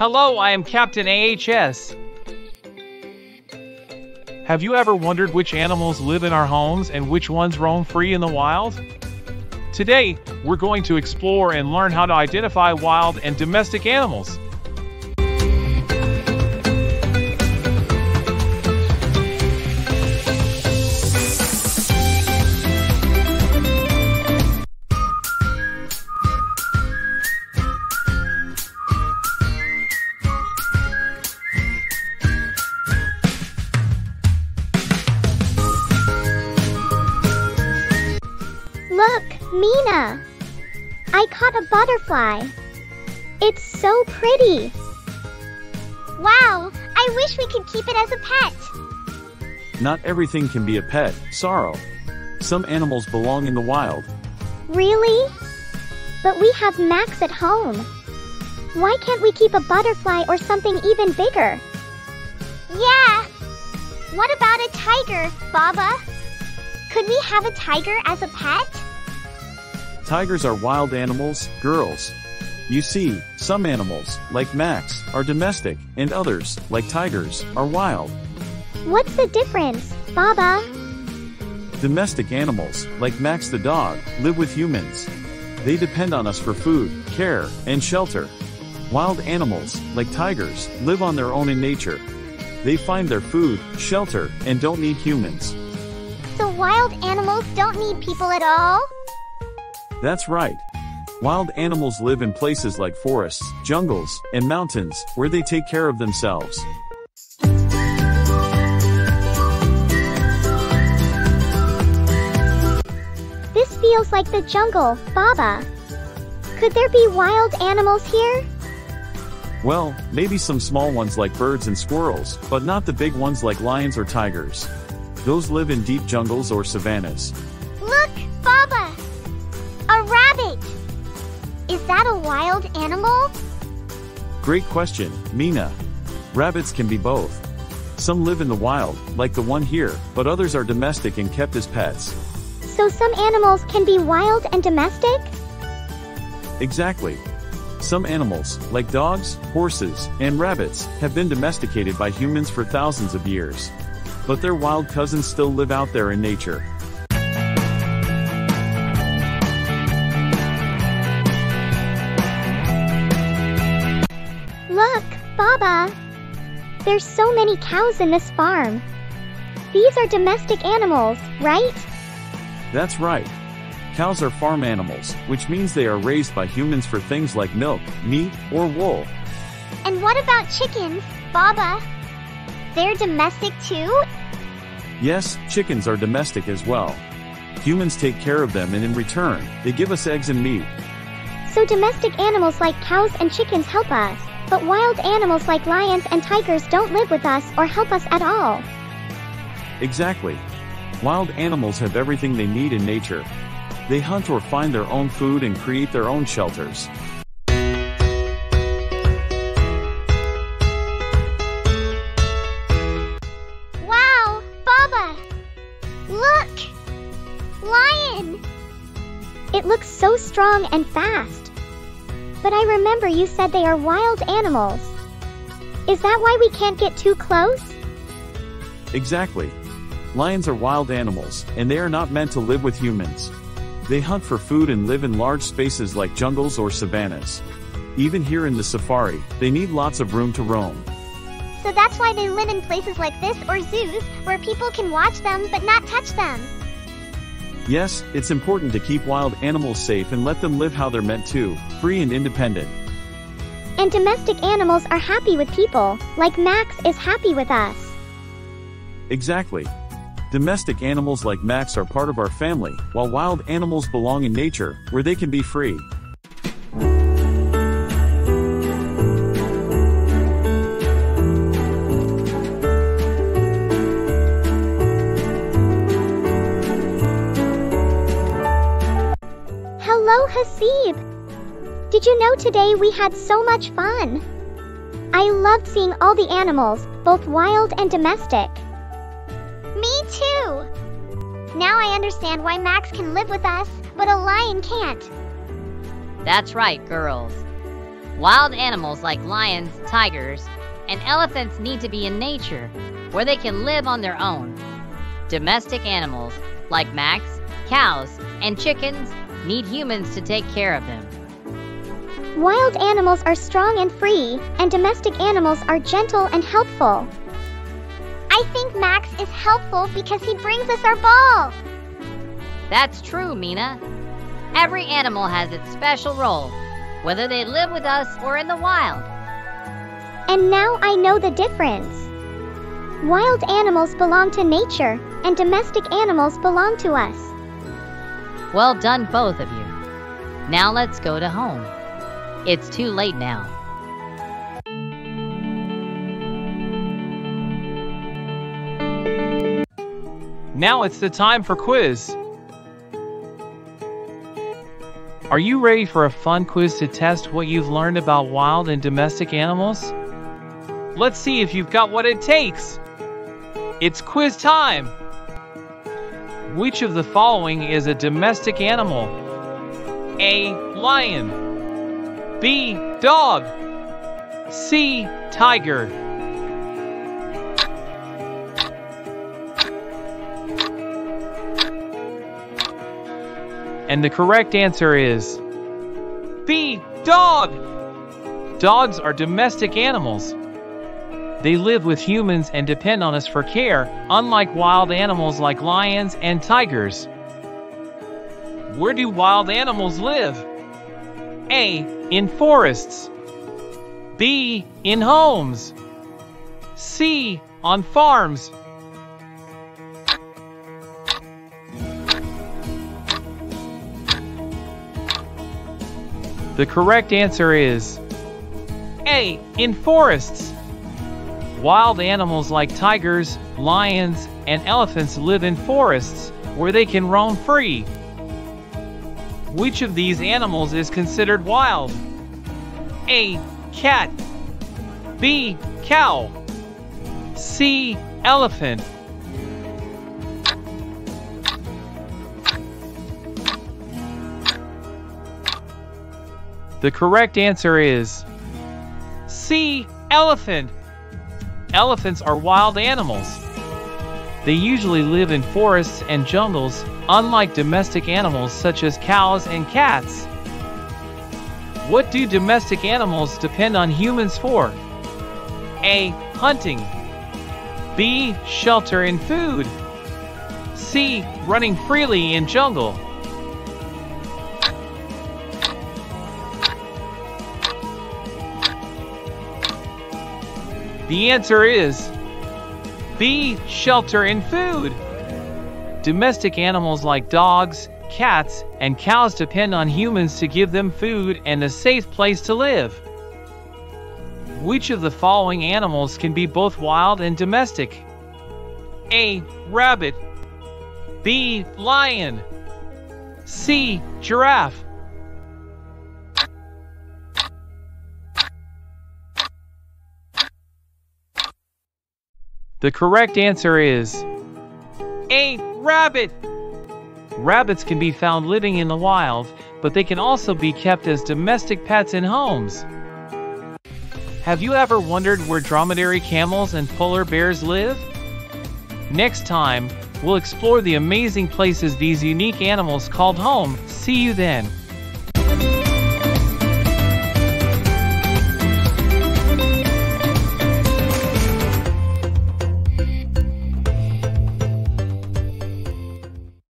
Hello, I am Captain AHS. Have you ever wondered which animals live in our homes and which ones roam free in the wild? Today, we're going to explore and learn how to identify wild and domestic animals. A butterfly. It's so pretty. Wow, I wish we could keep it as a pet. Not everything can be a pet, Saro. Some animals belong in the wild. Really? But we have Max at home. Why can't we keep a butterfly or something even bigger? Yeah. What about a tiger, Baba? Could we have a tiger as a pet? Tigers are wild animals, girls. You see, some animals, like Max, are domestic, and others, like tigers, are wild. What's the difference, Baba? Domestic animals, like Max the dog, live with humans. They depend on us for food, care, and shelter. Wild animals, like tigers, live on their own in nature. They find their food, shelter, and don't need humans. So wild animals don't need people at all? That's right. Wild animals live in places like forests, jungles, and mountains, where they take care of themselves. This feels like the jungle, Baba. Could there be wild animals here? Well, maybe some small ones like birds and squirrels, but not the big ones like lions or tigers. Those live in deep jungles or savannas. Look, Baba! That a wild animal? Great question, Mina. Rabbits can be both. Some live in the wild, like the one here, but others are domestic and kept as pets. So some animals can be wild and domestic? Exactly. Some animals, like dogs, horses, and rabbits, have been domesticated by humans for thousands of years. But their wild cousins still live out there in nature. Look, Baba. There's so many cows in this farm. These are domestic animals, right? That's right. Cows are farm animals, which means they are raised by humans for things like milk, meat, or wool. And what about chickens, Baba? They're domestic too? Yes, chickens are domestic as well. Humans take care of them and in return, they give us eggs and meat. So domestic animals like cows and chickens help us, but wild animals like lions and tigers don't live with us or help us at all. Exactly. Wild animals have everything they need in nature. They hunt or find their own food and create their own shelters. Wow, Baba! Look! Lion! It looks so strong and fast. But I remember you said they are wild animals. Is that why we can't get too close? Exactly. Lions are wild animals, and they are not meant to live with humans. They hunt for food and live in large spaces like jungles or savannas. Even here in the safari, they need lots of room to roam. So that's why they live in places like this or zoos, where people can watch them but not touch them. Yes, it's important to keep wild animals safe and let them live how they're meant to, free and independent. And domestic animals are happy with people, like Max is happy with us. Exactly. Domestic animals like Max are part of our family, while wild animals belong in nature, where they can be free. Know today we had so much fun? I loved seeing all the animals, both wild and domestic. Me too! Now I understand why Max can live with us, but a lion can't. That's right, girls. Wild animals like lions, tigers, and elephants need to be in nature, where they can live on their own. Domestic animals like Max, cows, and chickens need humans to take care of them. Wild animals are strong and free, and domestic animals are gentle and helpful. I think Max is helpful because he brings us our ball. That's true, Mina. Every animal has its special role, whether they live with us or in the wild. And now I know the difference. Wild animals belong to nature, and domestic animals belong to us. Well done, both of you. Now let's go to home. It's too late now. Now it's the time for quiz. Are you ready for a fun quiz to test what you've learned about wild and domestic animals? Let's see if you've got what it takes. It's quiz time. Which of the following is a domestic animal? A. Lion. B. Dog. C. Tiger. And the correct answer is B. Dog. Dogs are domestic animals. They live with humans and depend on us for care, unlike wild animals like lions and tigers. Where do wild animals live? A. In forests. B. In homes. C. On farms. The correct answer is A. In forests. Wild animals like tigers, lions, and elephants live in forests where they can roam free. Which of these animals is considered wild? A. Cat. B. Cow. C. Elephant. The correct answer is C. Elephant. Elephants are wild animals. They usually live in forests and jungles, unlike domestic animals such as cows and cats. What do domestic animals depend on humans for? A. Hunting. B. Shelter and food. C. Running freely in jungle. The answer is B. Shelter and food. Domestic animals like dogs, cats, and cows depend on humans to give them food and a safe place to live. Which of the following animals can be both wild and domestic? A. Rabbit. B. Lion. C. Giraffe. The correct answer is A. Rabbit. Rabbits can be found living in the wild, but they can also be kept as domestic pets in homes. Have you ever wondered where dromedary camels and polar bears live? Next time, we'll explore the amazing places these unique animals called home. See you then.